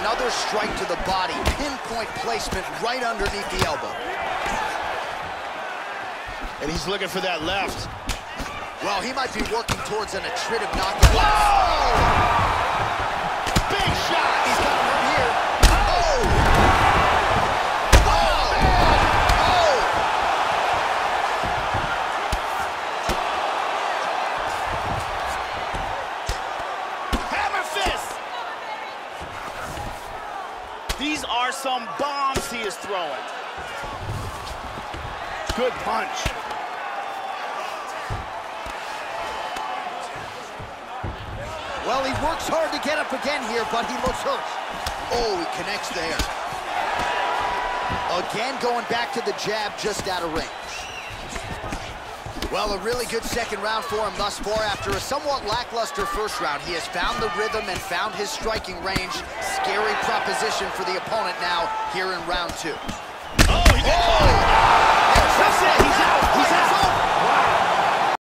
Another strike to the body, pinpoint placement right underneath the elbow. And he's looking for that left. Well, he might be working towards an attritive knockout. Whoa! These are some bombs he is throwing. Good punch. Well, he works hard to get up again here, but he looks hurt. Oh, he connects there. Again, going back to the jab just out of range. Well, a really good second round for him thus far. After a somewhat lackluster first round, he has found the rhythm and found his striking range. Scary proposition for the opponent now here in round two. Oh, he caught.